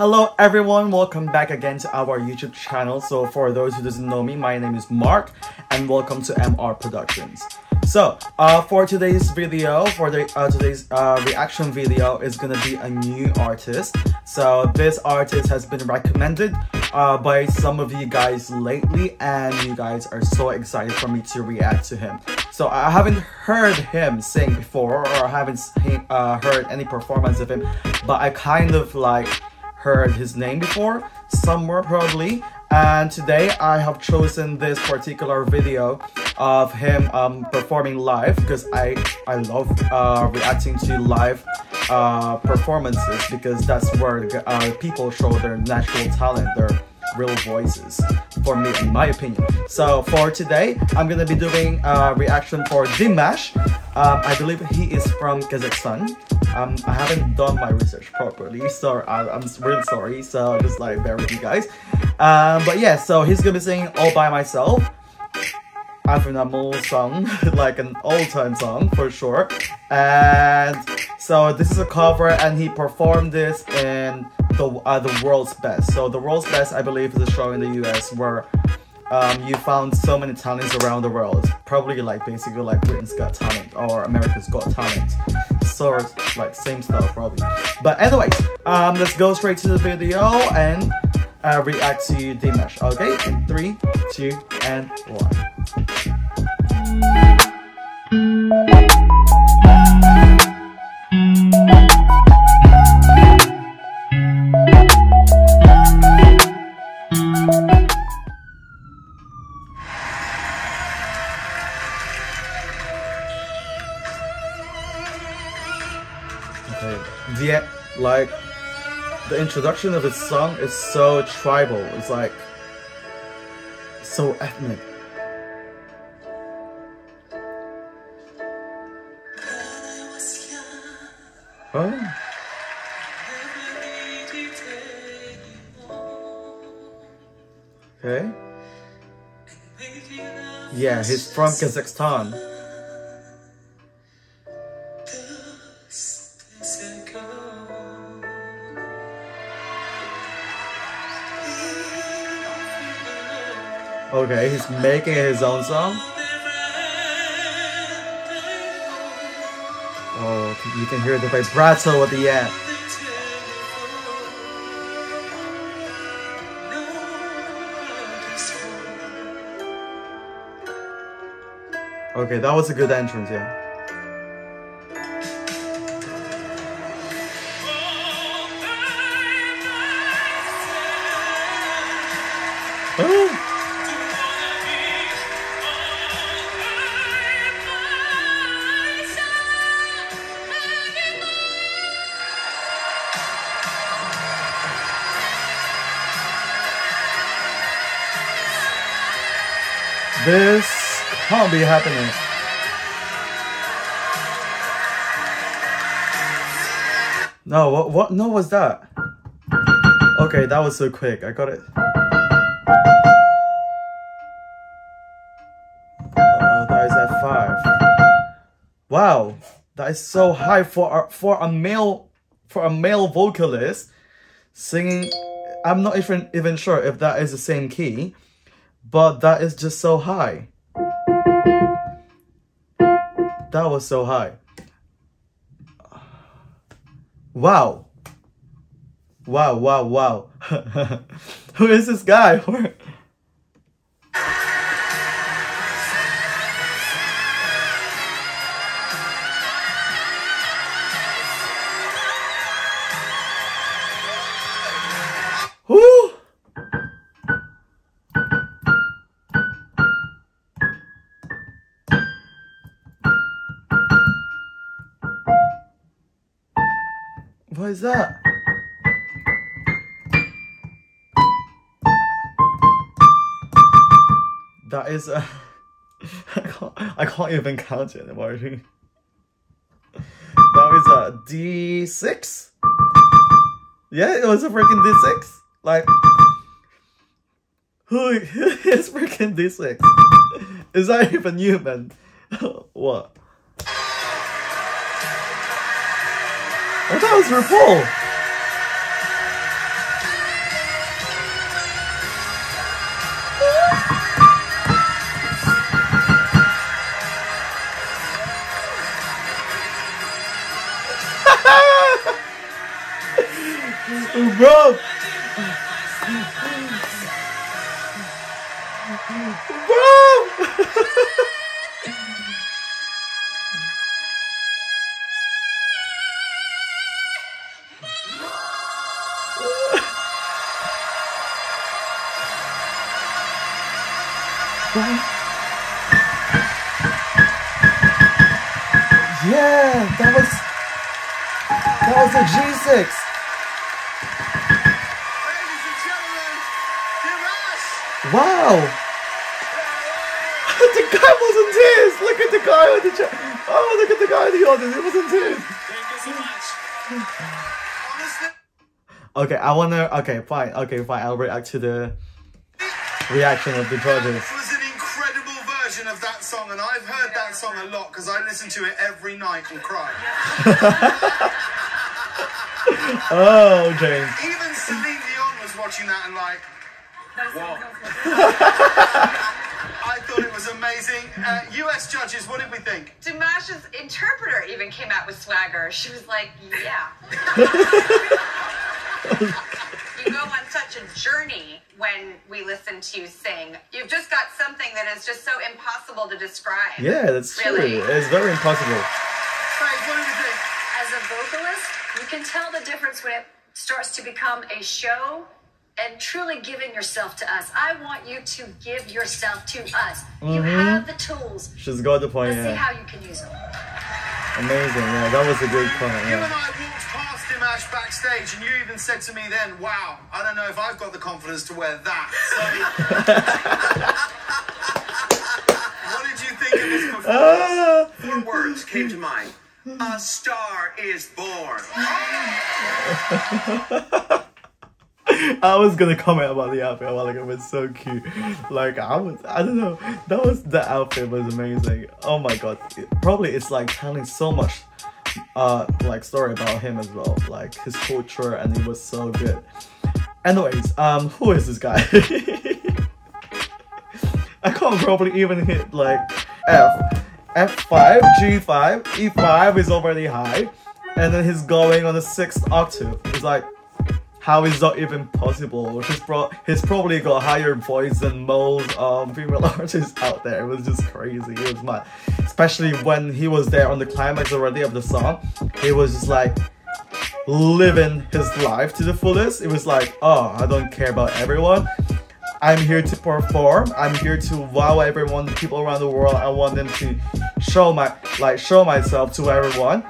Hello everyone, welcome back again to our YouTube channel. So for those who doesn't know me, my name is Mark and welcome to MR Productions. So uh, for today's video, for the uh, today's uh, reaction video is gonna be a new artist. So this artist has been recommended uh, by some of you guys lately and you guys are so excited for me to react to him. So I haven't heard him sing before or I haven't uh, heard any performance of him, but I kind of like heard his name before, somewhere probably. And today I have chosen this particular video of him um, performing live because I, I love uh, reacting to live uh, performances because that's where uh, people show their natural talent, their real voices for me in my opinion. So for today i'm gonna be doing a reaction for dimash. Um, i believe he is from kazakhstan um, I haven't done my research properly, so I, am really sorry. So just like bear with you guys. Um, but yeah, so he's gonna be singing all by myself. Phenomenal song, like an all-time song for sure. And so this is a cover, and he performed this in the uh, the world's best. So the world's best, I believe, is a show in the U.S. where um, you found so many talents around the world. Probably like basically like Britain's Got Talent or America's Got Talent. Like same stuff probably. But anyways, um, let's go straight to the video and uh, react to Dimash. Okay, in three, two, and one. Like the introduction of his song is so tribal. It's like so ethnic. Oh. Okay. Yeah, he's from Kazakhstan. Okay, he's making his own song. Oh, you can hear the vibrato at the end. Okay, that was a good entrance, yeah. This can't be happening. No, what, what, no was that? Okay, that was so quick. I got it. Uh, that is at five. Wow, that is so high for a, for a male for a male vocalist singing. I'm not even even sure if that is the same key but that is just so high. That was so high. Wow. Wow, wow, wow. Who is this guy? is that? That is uh, a... I can't, I can't even count it anymore. That is a D6? Yeah, it was a freaking D6. Like, who is freaking D6? Is that even human? what? Oh, I thought it was RuPaul. Bro! Bro! Yeah, that was that was a G6. Ladies and gentlemen, Dimash! Wow. the guy was in tears. Look at the guy on the chair. Oh, look at the guy in the audience. He was in tears. Thank you so much. Okay, I wanna. Okay, fine. Okay, fine. I'll react to the reaction of the judges. Song, and I've heard that song a lot because I listen to it every night and cry. Oh, James. Even Celine Dion was watching that and like, what? I thought it was amazing. Uh, US judges, what did we think? Dimash's interpreter even came out with swagger. She was like, yeah. you go on such a journey when we listen to you sing. You've just got something that is just so impossible to describe. Yeah, that's true. Really? It's very impossible. Faith, what did you think? As a vocalist, you can tell the difference when it starts to become a show and truly giving yourself to us. I want you to give yourself to us. You mm-hmm. have the tools. She's got the point. Let's see how you can use them. Amazing. Yeah, that was a great point. You and Yeah. Backstage, and you even said to me then, wow, I don't know if I've got the confidence to wear that. So, what did you think of this performance? Four words came to mind. A star is born. I was gonna comment about the outfit. Well, like it was so cute. Like I was, I don't know. That was the outfit was amazing. Oh my god. It- probably it's like telling so much, uh, like story about him as well. Like his culture, and it was so good. Anyways, um, who is this guy? I can't probably even hit like F. F5, G5, E5 is already high, and then he's going on the sixth octave. he's like, how is that even possible? He's, pro- he's probably got higher voice than most um, female artists out there. It was just crazy. It was mad. Especially when he was there on the climax already of the song. He was just like living his life to the fullest. It was like, oh, I don't care about everyone. I'm here to perform. I'm here to wow everyone, the people around the world. I want them to show my like show myself to everyone.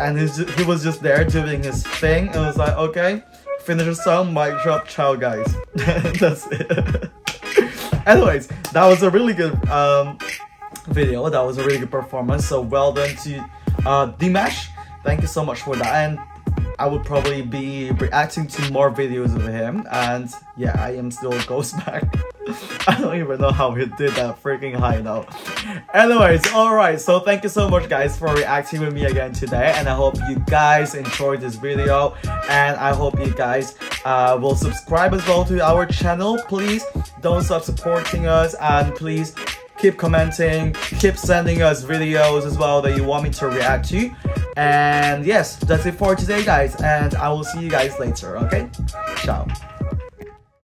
And he was just there doing his thing. It was like, okay, finish the song, mic drop, ciao guys. That's it. Anyways, that was a really good um video. That was a really good performance. So well done to uh Dimash. Thank you so much for that. And I would probably be reacting to more videos of him. And yeah, I am still Ghostback. I don't even know how he did that freaking high note. Anyways, alright, so thank you so much guys for reacting with me again today. And I hope you guys enjoyed this video. And I hope you guys uh, will subscribe as well to our channel. Please don't stop supporting us and please keep commenting, keep sending us videos as well that you want me to react to. And yes, that's it for today guys and I will see you guys later, okay? Ciao.